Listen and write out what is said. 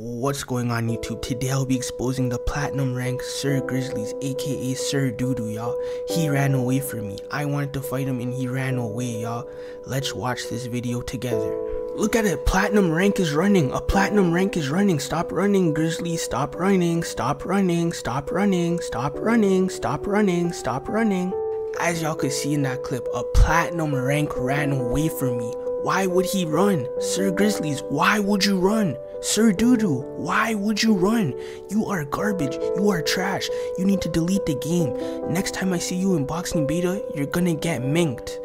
What's going on YouTube? Today I'll be exposing the platinum rank Sir Grizzlies aka Sir Doodoo y'all. He ran away from me. I wanted to fight him and he ran away y'all. Let's watch this video together. Look at it, platinum rank is running. A platinum rank is running. Stop running, Grizzly. Stop running. Stop running. Stop running. Stop running. Stop running. Stop running. As y'all could see in that clip, a platinum rank ran away from me. Why would he run? Sir Grizzlies, why would you run? Sir Doodoo, why would you run? You are garbage. You are trash. You need to delete the game. Next time I see you in boxing beta, you're gonna get minked.